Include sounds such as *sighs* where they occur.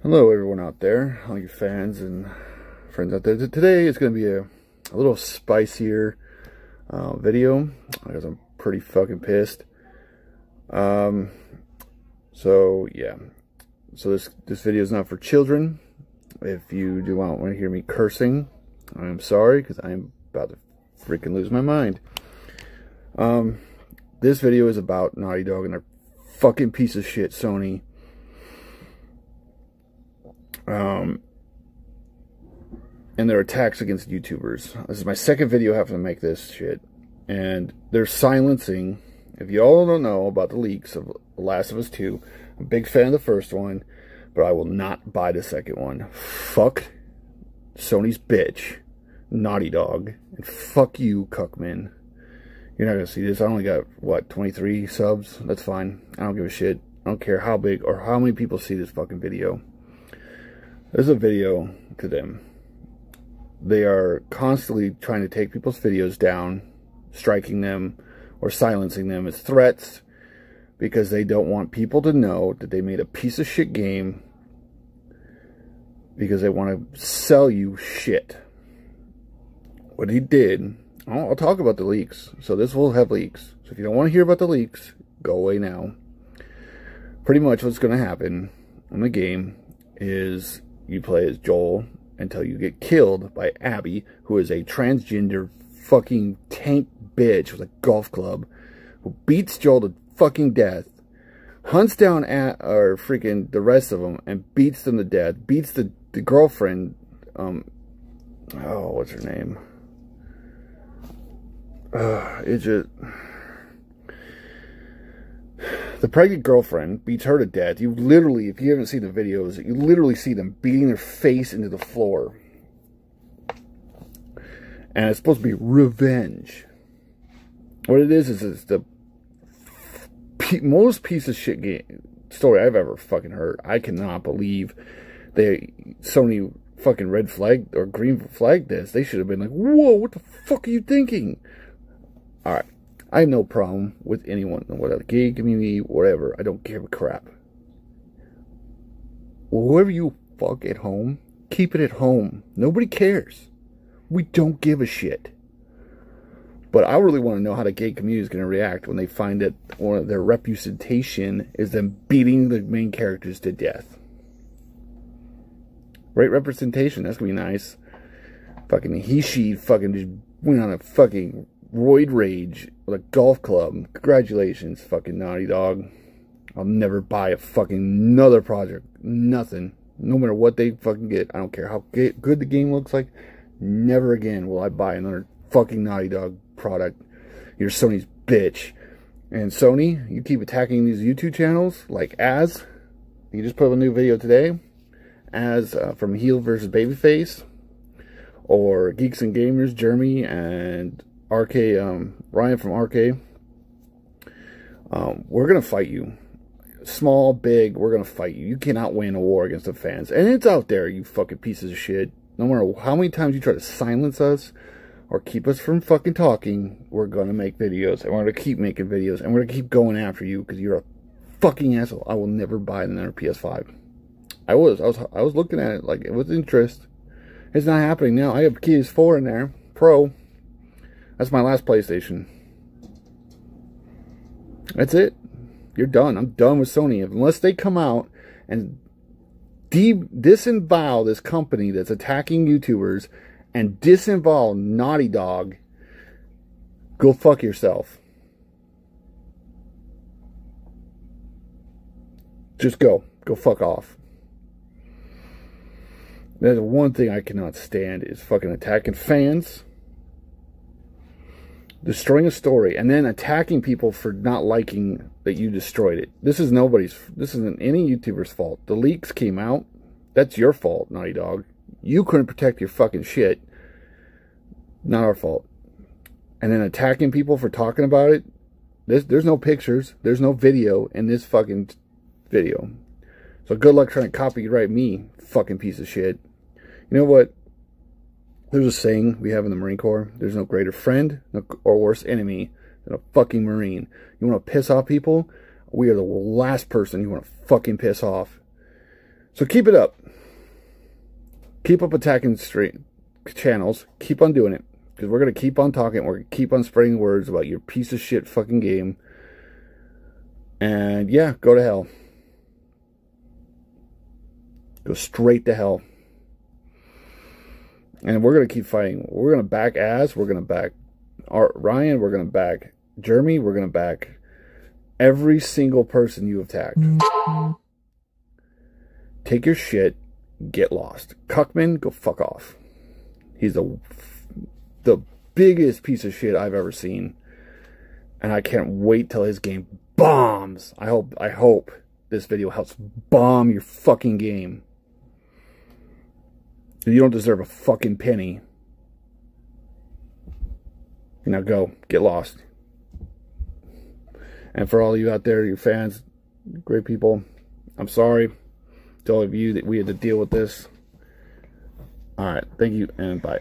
Hello everyone out there, all you fans and friends out there. Today is going to be a, a little spicier uh, video because I'm pretty fucking pissed. Um, so yeah, so this this video is not for children. If you do not want to hear me cursing, I'm sorry because I'm about to freaking lose my mind. Um, this video is about Naughty Dog and their fucking piece of shit Sony um, and their attacks against YouTubers. This is my second video having to make this shit. And they're silencing, if you all don't know about the leaks of The Last of Us 2, I'm a big fan of the first one, but I will not buy the second one. Fuck Sony's bitch, Naughty Dog, and fuck you, Cuckman. You're not going to see this. I only got, what, 23 subs? That's fine. I don't give a shit. I don't care how big or how many people see this fucking video. There's a video to them. They are constantly trying to take people's videos down, striking them, or silencing them as threats because they don't want people to know that they made a piece of shit game because they want to sell you shit. What he did, I'll, talk about the leaks. So this will have leaks. So if you don't want to hear about the leaks, go away now. Pretty much what's going to happen in the game is you play as Joel until you get killed by Abby, who is a transgender fucking tank bitch with a golf club, who beats Joel to fucking death, hunts down at or freaking the rest of them and beats them to death, beats the, the girlfriend, um, oh, what's her name? Uh, *sighs* it just the pregnant girlfriend beats her to death. You literally, if you haven't seen the videos, you literally see them beating their face into the floor. And it's supposed to be revenge. What it is, is it's the most piece of shit game, story I've ever fucking heard. I cannot believe they, Sony fucking red flag or green flag this. They should have been like, whoa, what the fuck are you thinking? Alright. I have no problem with anyone, whatever, gay community, whatever. I don't give a crap. Whoever you fuck at home, keep it at home. Nobody cares. We don't give a shit. But I really want to know how the gay community is going to react when they find that one of their representation is them beating the main characters to death. Great representation. That's going to be nice. Fucking he, she fucking just went on a fucking roid rage with a golf club. Congratulations, fucking Naughty Dog. I'll never buy a fucking another project. Nothing. No matter what they fucking get. I don't care how good the game looks like. Never again will I buy another fucking Naughty Dog product. You're Sony's bitch. And Sony, you keep attacking these YouTube channels like Az. You just put up a new video today. Az uh, from Heel versus Babyface. Or Geeks and Gamers, Jeremy and RK, um, Ryan from RK, um, we're going to fight you. Small, big, we're going to fight you. You cannot win a war against the fans. And it's out there, you fucking pieces of shit. No matter how many times you try to silence us or keep us from fucking talking, we're going to make videos. And we're going to keep making videos. And we're going to keep going after you because you're a fucking asshole. I will never buy another PS5. I was. I was I was looking at it like it was interest. It's not happening now. I have PS4 in there. Pro. That's my last PlayStation. That's it. You're done. I'm done with Sony. Unless they come out and disinvolve this company that's attacking YouTubers and disinvolve Naughty Dog, go fuck yourself. Just go. Go fuck off. That's one thing I cannot stand is fucking attacking fans destroying a story and then attacking people for not liking that you destroyed it. This is nobody's, this isn't any YouTuber's fault. The leaks came out. That's your fault, Naughty Dog. You couldn't protect your fucking shit. Not our fault. And then attacking people for talking about it. There's, there's no pictures. There's no video in this fucking video. So good luck trying to copyright me, fucking piece of shit. You know what? There's a saying we have in the Marine Corps. There's no greater friend or worse enemy than a fucking Marine. You want to piss off people? We are the last person you want to fucking piss off. So keep it up. keep up attacking straight channels. Keep on doing it. Because we're going to keep on talking. We're going to keep on spreading words about your piece of shit fucking game. And yeah, go to hell. Go straight to hell. And we're going to keep fighting. We're going to back Az. We're going to back Art Ryan. We're going to back Jeremy. We're going to back every single person you attacked. Take your shit. Get lost. Cuckman, go fuck off. He's the, the biggest piece of shit I've ever seen. And I can't wait till his game bombs. I hope, I hope this video helps bomb your fucking game. You don't deserve a fucking penny. Now go. Get lost. And for all you out there, your fans, great people, I'm sorry to all of you that we had to deal with this. All right. Thank you and bye.